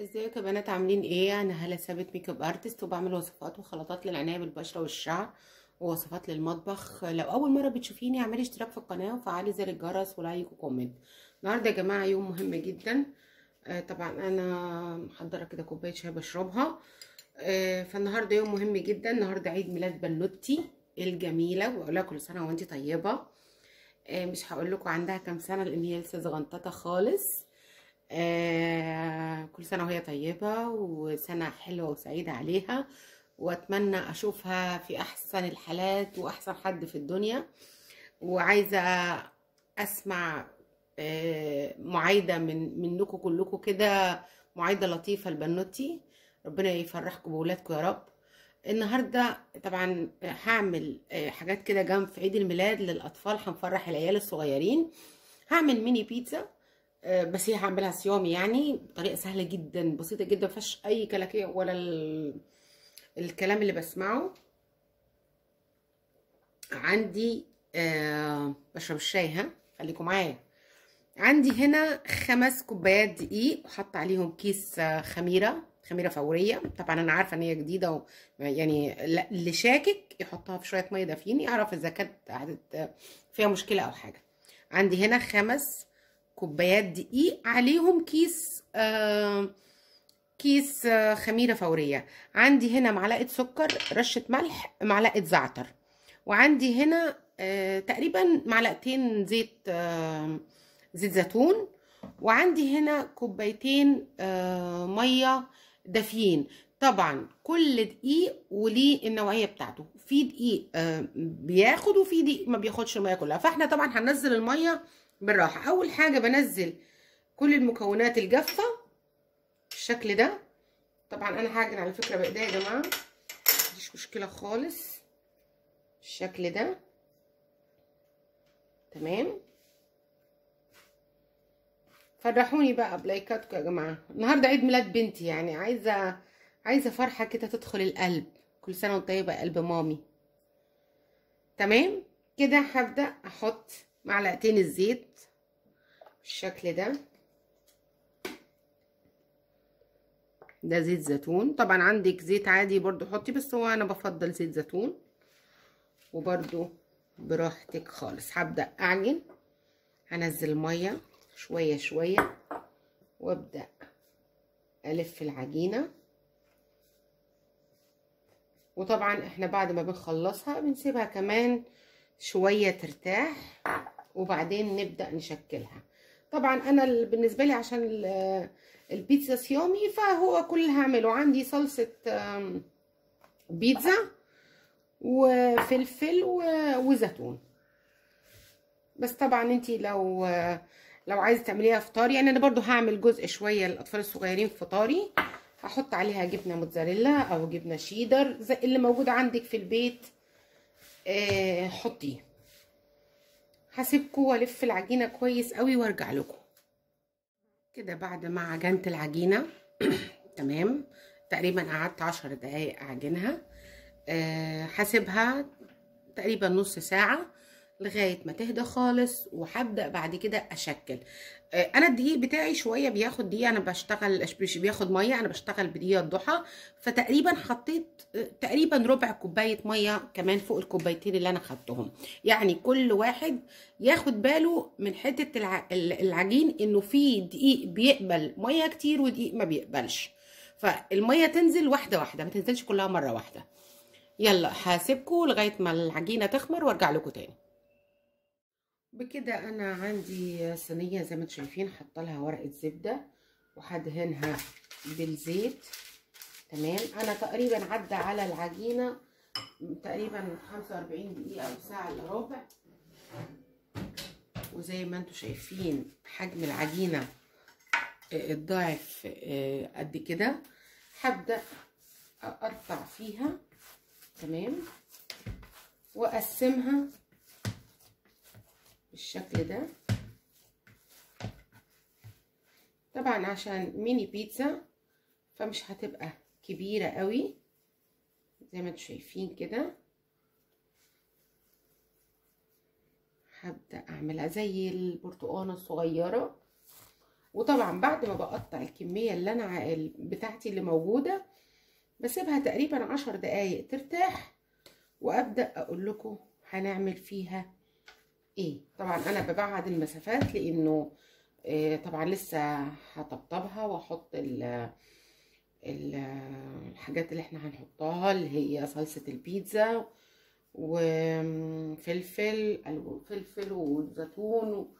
ازيكم يا بنات؟ عاملين إيه؟ أنا هلا ثابت makeup artist وبعمل وصفات وخلطات للعناية بالبشرة والشعر ووصفات للمطبخ. لو أول مرة بتشوفيني اعملي اشتراك في القناة وفعلي زر الجرس و like و comment. النهارده يا جماعة يوم مهم جدا. آه طبعا أنا محضرة كده كوباية شاي بشربها. آه فالنهاردة يوم مهم جدا. النهارده عيد ميلاد بنوتي الجميلة واقول كل سنة وانت طيبة. آه مش هقول لكم عندها كام سنة لأن هي لسه صغنططة خالص. آه كل سنة وهي طيبة وسنة حلوة وسعيدة عليها وأتمنى أشوفها في أحسن الحالات وأحسن حد في الدنيا. وعايزة أسمع آه معايدة من منكم كلكم كده معايدة لطيفة لبنوتي. ربنا يفرحكم بولادكم يا رب. النهارده طبعا هعمل حاجات كده جنب في عيد الميلاد للأطفال هنفرح العيال الصغيرين. هعمل ميني بيتزا. بس هي هعملها صيامي يعني بطريقه سهلة جدا بسيطة جدا مفيهاش أي كلاكيع ولا ال... الكلام اللي بسمعه. عندي آه بشرب الشاي ها؟ خليكم معايا. عندي هنا خمس كوبايات دقيق وحط عليهم كيس خميرة خميرة فورية. طبعا أنا عارفة إن هي جديدة و... يعني اللي شاكك يحطها في شوية مية دافيين يعرف إذا كانت فيها مشكلة أو حاجة. عندي هنا خمس كوبايات دقيق عليهم كيس آه كيس آه خميرة فورية. عندي هنا معلقة سكر رشة ملح معلقة زعتر. وعندي هنا آه تقريبا معلقتين زيت آه زيت زيتون. وعندي هنا كوبايتين آه مية دافيين. طبعا كل دقيق وليه النوعية بتاعته. في دقيق آه بياخد وفي دقيق ما بياخدش المية كلها. فإحنا طبعا هننزل المية بالراحة. أول حاجة بنزل كل المكونات الجافة بالشكل ده. طبعا أنا هعجن على فكرة بإيديا يا جماعة. مفيش مشكلة خالص. بالشكل ده. تمام. فرحوني بقى بلايكاتكم يا جماعة. النهارده عيد ميلاد بنتي يعني. عايزة عايزة فرحة كده تدخل القلب. كل سنة وأنت طيبة قلب مامي. تمام؟ كده هبدأ أحط معلقتين الزيت بالشكل ده. ده زيت زيتون. طبعا عندك زيت عادي برضو حطي بس هو أنا بفضل زيت زيتون. وبرضو براحتك خالص. هبدأ أعجن هنزل المية شوية شوية وأبدأ ألف العجينة. وطبعا إحنا بعد ما بنخلصها بنسيبها كمان شوية ترتاح. وبعدين نبدأ نشكلها. طبعا أنا بالنسبة لي عشان البيتزا صيامي فهو كل اللي هعمله. عندي صلصة بيتزا وفلفل وزيتون. بس طبعا انتي لو لو عايزة تعمليها فطار يعني أنا برضو هعمل جزء شوية للاطفال الصغيرين فطاري. هحط عليها جبنة موتزاريلا أو جبنة شيدر زي اللي موجود عندك في البيت آه حطيه. هسيبكم والف العجينة كويس قوي وأرجع لكم. كده بعد ما عجنت العجينة تمام؟ تقريبا قعدت عشر دقايق أعجنها. أه هسيبها تقريبا نص ساعة. لغاية ما تهدى خالص وهبدأ بعد كده أشكل. أه أنا الدقيق بتاعي شوية بياخد دقيقه أنا بشتغل بياخد مية أنا بشتغل بدقيقة الضحى. فتقريبا حطيت تقريبا ربع كوباية مية كمان فوق الكوبايتين اللي أنا خدتهم. يعني كل واحد ياخد باله من حتة الع... العجين إنه في دقيق بيقبل مية كتير ودقيق ما بيقبلش. فالمية تنزل واحدة واحدة ما تنزلش كلها مرة واحدة. يلا هسيبكم لغاية ما العجينة تخمر وأرجع لكم تاني. بكده أنا عندي صينية زي ما أنتم شايفين حاطة لها ورقة زبدة وهدهنها بالزيت. تمام؟ أنا تقريبا عدى على العجينة تقريبا 45 دقيقة أو ساعة إلا ربع. وزي ما أنتم شايفين حجم العجينة الضعف قد كده. هبدأ أقطع فيها. تمام؟ وأقسمها بالشكل ده. طبعا عشان ميني بيتزا فمش هتبقى كبيرة قوي زي ما أنتم شايفين كده. هبدأ أعملها زي البرتقانة الصغيرة. وطبعا بعد ما بقطع الكمية اللي أنا بتاعتي اللي موجودة بسيبها تقريبا عشر دقايق ترتاح وأبدأ أقول لكم هنعمل فيها إيه طبعا أنا ببعد المسافات لإنه إيه طبعا لسه هطبطبها وأحط ال الحاجات اللي إحنا هنحطها اللي هي صلصة البيتزا وفلفل فلفل وزيتون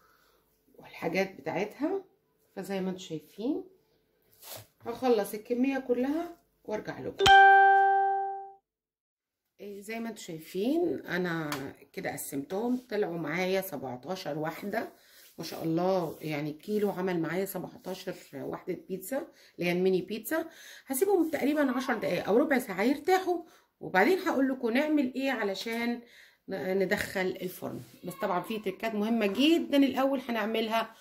والحاجات بتاعتها. فزي ما أنتم شايفين هخلص الكمية كلها وأرجع لكم. زي ما أنتم شايفين أنا كده قسمتهم. طلعوا معايا 17 واحدة. ما شاء الله يعني كيلو عمل معايا 17 وحده بيتزا اللي هي الميني بيتزا. هسيبهم تقريبا 10 دقائق أو ربع ساعة يرتاحوا وبعدين هقول لكم نعمل إيه علشان ندخل الفرن. بس طبعا في تركات مهمة جدا الأول هنعملها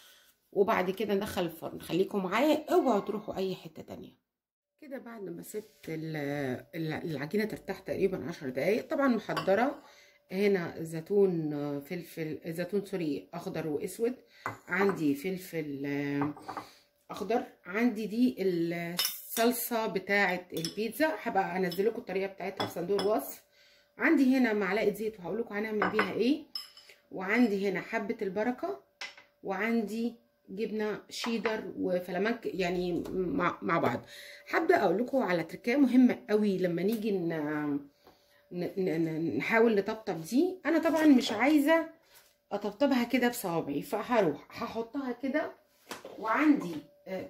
وبعد كده ندخل الفرن. خليكم معايا اوعوا تروحوا أي حتة تانية. كده بعد ما سبت العجينة ترتاح تقريبا عشر دقايق. طبعا محضرة هنا زيتون فلفل زيتون سوري أخضر وأسود. عندي فلفل أخضر. عندي دي الصلصة بتاعه البيتزا. هبقى أنزل لكم الطريقة بتاعتها في صندوق الوصف. عندي هنا معلقة زيت وهقول لكم هنعمل بيها إيه. وعندي هنا حبة البركة. وعندي جبنة شيدر وفلامنك يعني مع, مع بعض. حابة أقول لكم على تركيه مهمة قوي لما نيجي نحاول نطبطب دي. أنا طبعا مش عايزة أطبطبها كده بصوابعي فهروح. هحطها كده وعندي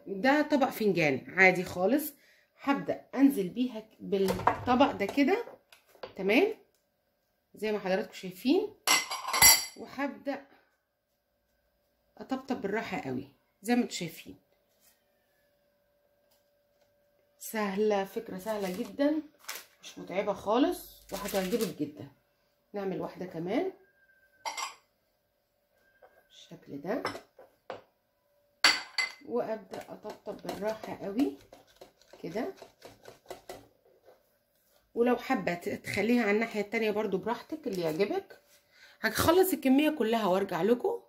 ده طبق فنجان عادي خالص. هبدأ أنزل بيها بالطبق ده كده. تمام؟ زي ما حضراتكم شايفين. وهبدأ أطبطب بالراحة قوي زي ما أنتم شايفين. سهلة فكرة سهلة جدا مش متعبة خالص وهتعجبك جدا. نعمل واحدة كمان. بالشكل ده. وأبدأ أطبطب بالراحة قوي. كده. ولو حابة تخليها على الناحية التانية برضو براحتك اللي يعجبك. هخلص الكمية كلها وأرجع لكم.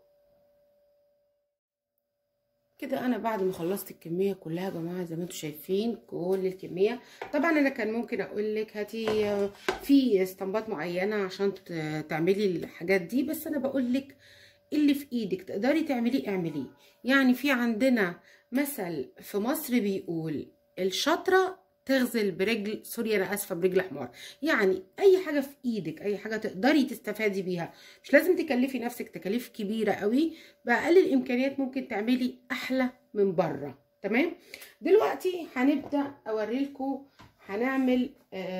كده أنا بعد ما خلصت الكمية كلها يا جماعة زي ما أنتم شايفين كل الكمية. طبعا أنا كان ممكن أقول لك هاتي في اسطمبات معينة عشان تعملي الحاجات دي بس أنا بقول لك اللي في إيدك تقدري تعمليه اعمليه. يعني في عندنا مثل في مصر بيقول الشطرة تغزل برجل سوري أنا آسفة برجل حمار يعني أي حاجة في إيدك أي حاجة تقدري تستفادي بيها. مش لازم تكلفي نفسك تكاليف كبيرة قوي بأقل الإمكانيات ممكن تعملي أحلى من بره. تمام؟ دلوقتي هنبدأ اوريلكم هنعمل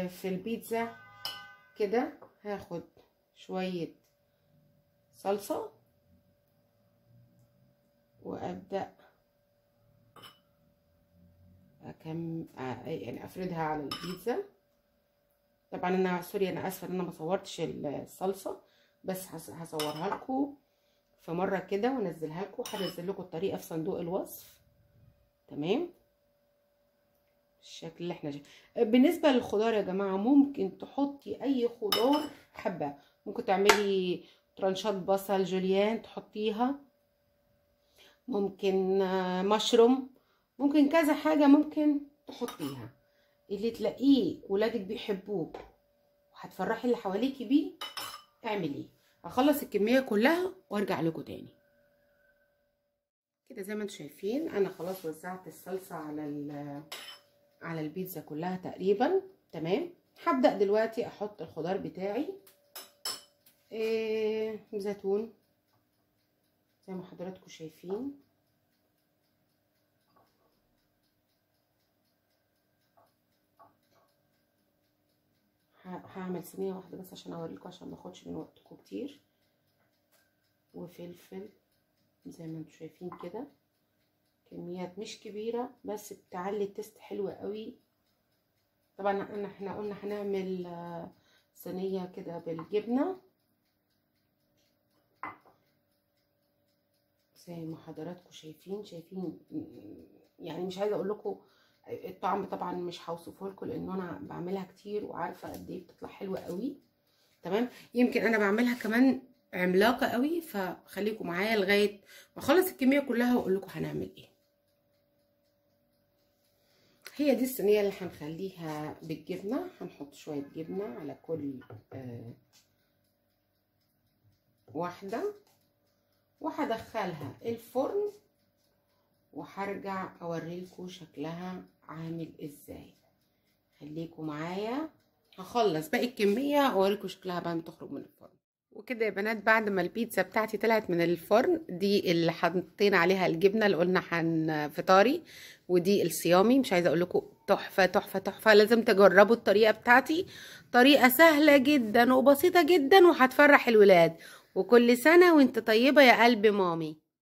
في البيتزا كده. هاخد شوية صلصة وأبدأ كم يعني أفردها على البيتزا. طبعا أنا سوري أنا آسفة إن أنا ما صورتش الصلصة بس هصورها لكم في مرة كده وأنزلها لكم. هنزل لكم الطريقة في صندوق الوصف. تمام؟ الشكل اللي إحنا جاي. بالنسبة للخضار يا جماعة ممكن تحطي أي خضار حبة. ممكن تعملي ترانشات بصل جوليان تحطيها. ممكن مشروم. ممكن كذا حاجة ممكن تحطيها اللي تلاقيه ولادك بيحبوه وهتفرحي اللي حواليكي بيه اعمليه. هخلص الكمية كلها وارجع لكم تاني. كده زي ما أنتم شايفين أنا خلاص وزعت الصلصة على على البيتزا كلها تقريبا. تمام؟ هبدأ دلوقتي أحط الخضار بتاعي. إيه زيتون زي ما حضراتكم شايفين. هعمل صينية واحدة بس عشان اوريكم عشان ما أخدش من وقتكم كتير. وفلفل زي ما أنتم شايفين كده. كميات مش كبيرة بس بتعلي التست حلو قوي. طبعا إحنا قلنا هنعمل صينية كده بالجبنة. زي ما حضراتكم شايفين شايفين يعني مش عايزة أقول لكم الطعم طبعا مش هوصفه لكم لأن أنا بعملها كتير وعارفة قد إيه بتطلع حلوة قوي. تمام؟ يمكن أنا بعملها كمان عملاقة قوي فخليكم معايا لغاية ما أخلص الكمية كلها وأقول لكم هنعمل إيه. هي دي الصينية اللي هنخليها بالجبنة. هنحط شوية جبنة على كل آه واحدة وهدخلها الفرن. وهرجع اوريكم شكلها عامل إزاي. خليكم معايا. هخلص باقي الكمية اوريكم شكلها بعد ما تخرج من الفرن. وكده يا بنات بعد ما البيتزا بتاعتي طلعت من الفرن دي اللي حطينا عليها الجبنة اللي قلنا هن فطاري ودي الصيامي. مش عايزة أقول لكم تحفة تحفة تحفة. لازم تجربوا الطريقة بتاعتي. طريقة سهلة جدا وبسيطة جدا وهتفرح الولاد. وكل سنة وانت طيبة يا قلب مامي.